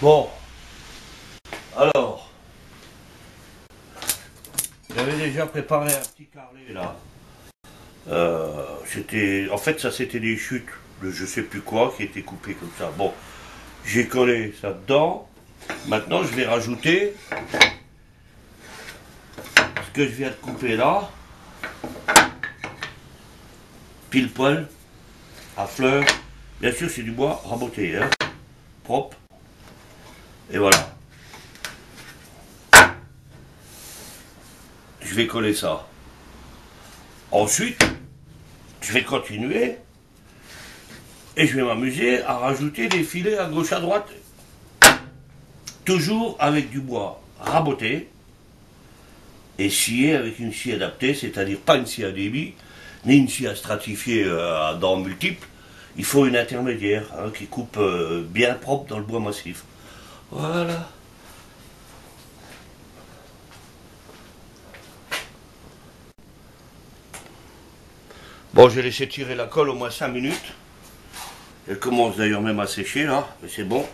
Bon. Alors. J'avais déjà préparé un petit carnet là. Euh, c'était. En fait, ça c'était des chutes de je sais plus quoi qui étaient coupées comme ça. Bon. J'ai collé ça dedans. Maintenant, je vais rajouter ce que je viens de couper là. Pile poil. À fleurs. Bien sûr, c'est du bois raboté, hein. Propre. Et voilà. Je vais coller ça. Ensuite, je vais continuer et je vais m'amuser à rajouter des filets à gauche à droite. Toujours avec du bois raboté et scié avec une scie adaptée, c'est-à-dire pas une scie à débit, ni une scie à stratifier euh, à dents multiples. Il faut une intermédiaire hein, qui coupe euh, bien propre dans le bois massif. Voilà. Bon, j'ai laissé tirer la colle au moins 5 minutes. Elle commence d'ailleurs même à sécher là, mais c'est bon.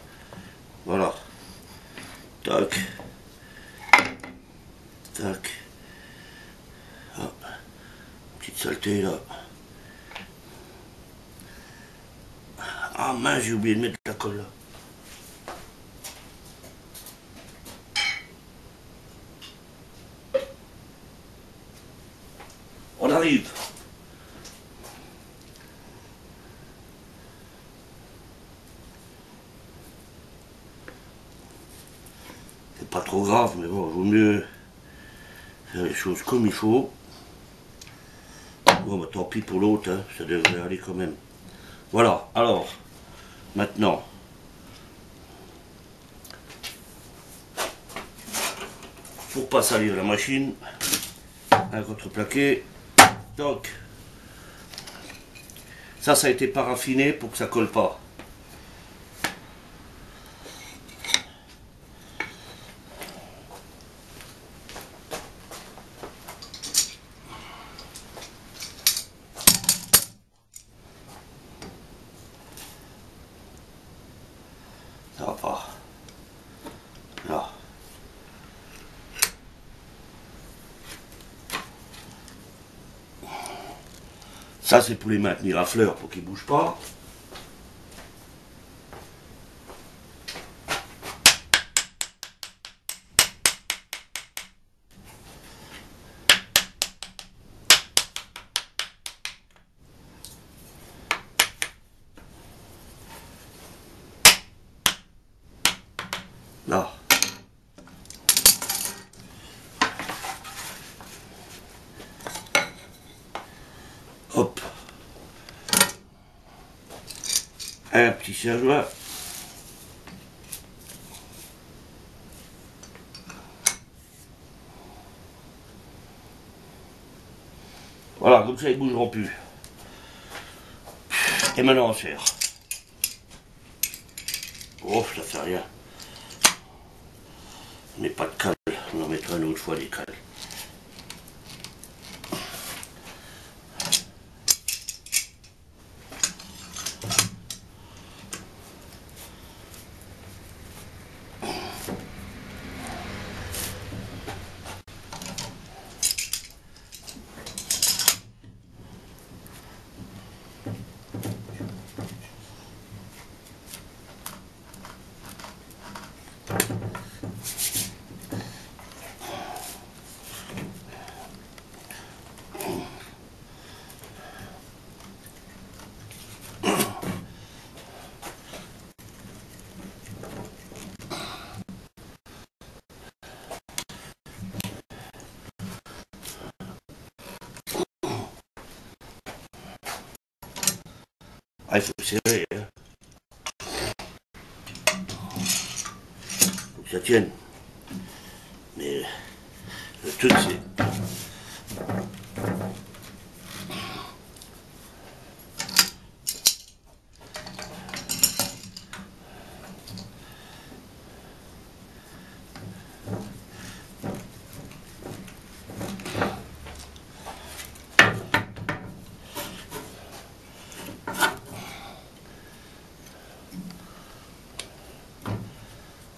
Voilà. Tac. Tac. Petite saleté là. Ah mince, j'ai oublié de mettre la colle là. C'est pas trop grave, mais bon, il vaut mieux faire les choses comme il faut. Bon, bah, tant pis pour l'autre, hein, ça devrait aller quand même. Voilà, alors, maintenant, pour pas salir la machine, un contreplaqué, donc, ça, ça a été paraffiné pour que ça colle pas. Ça va pas. Là. Ça, c'est pour les maintenir à fleur pour qu'ils ne bougent pas. Là. Hop. Un petit serre-joie. Voilà, comme ça ils bougeront plus. Et maintenant on serre. Oh, ça fait rien. Mais pas de cale. On en mettra une autre fois des cales. Ah, il faut serrer. Hein. Faut que ça tienne. Mais le truc, c'est.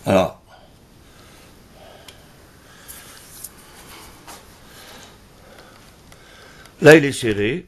Alors. Là, il est serré.